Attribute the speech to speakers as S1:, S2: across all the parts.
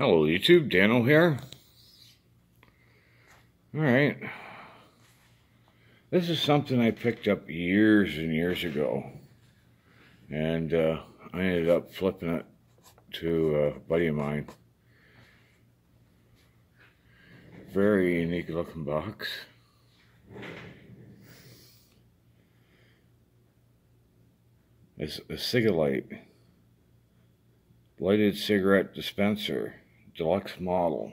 S1: Hello YouTube, Daniel here. Alright. This is something I picked up years and years ago. And uh, I ended up flipping it to a buddy of mine. Very unique looking box. It's a Cig-a-lite lighted cigarette dispenser deluxe model.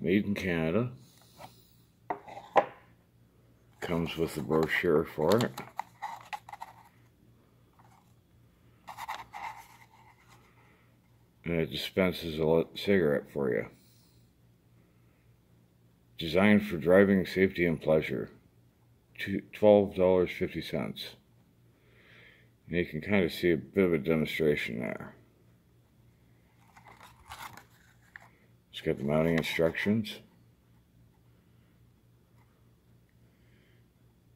S1: Made in Canada. Comes with the brochure for it. And it dispenses a cigarette for you. Designed for driving safety and pleasure. $12.50. And you can kind of see a bit of a demonstration there. It's got the mounting instructions.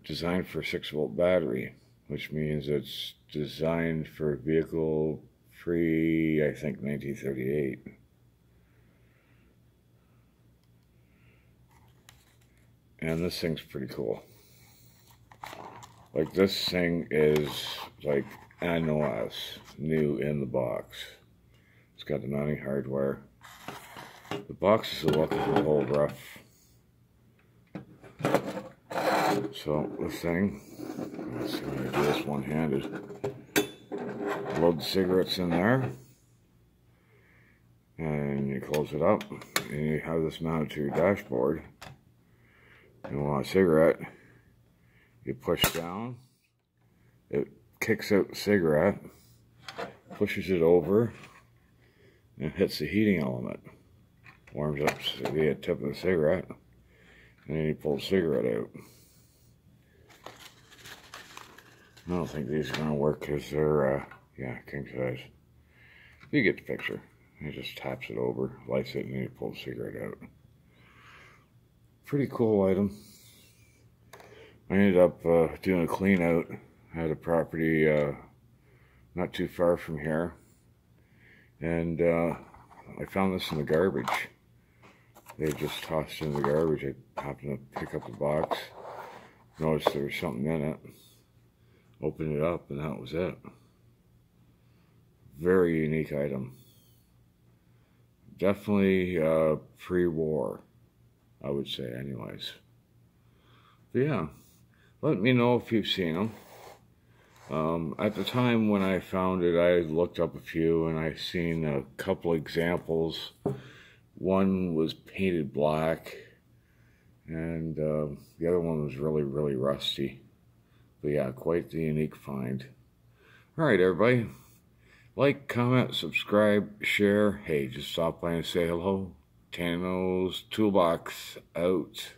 S1: Designed for 6 volt battery, which means it's designed for vehicle free, I think 1938. And this thing's pretty cool. Like this thing is like NOS, new in the box. It's got the mounting hardware. The box is a little, a little rough. So this thing, let's see if I do this one-handed. Load the cigarettes in there. And you close it up. And you have this mounted to your dashboard. You want a cigarette you push down, it kicks out the cigarette, pushes it over, and hits the heating element. Warms up the tip of the cigarette, and then you pull the cigarette out. I don't think these are going to work because they're, uh, yeah, king size. You get the picture. He just taps it over, lights it, and then you pull the cigarette out. Pretty cool item. I ended up uh, doing a clean out. I had a property uh, not too far from here. And uh, I found this in the garbage. They just tossed in the garbage. I happened to pick up the box. Noticed there was something in it. Opened it up and that was it. Very unique item. Definitely uh, pre-war, I would say anyways. But yeah let me know if you've seen them. Um, at the time when I found it, I looked up a few and I seen a couple examples. One was painted black and uh, the other one was really, really rusty. But yeah, quite the unique find. Alright, everybody. Like, comment, subscribe, share. Hey, just stop by and say hello. Danoh's Toolbox out.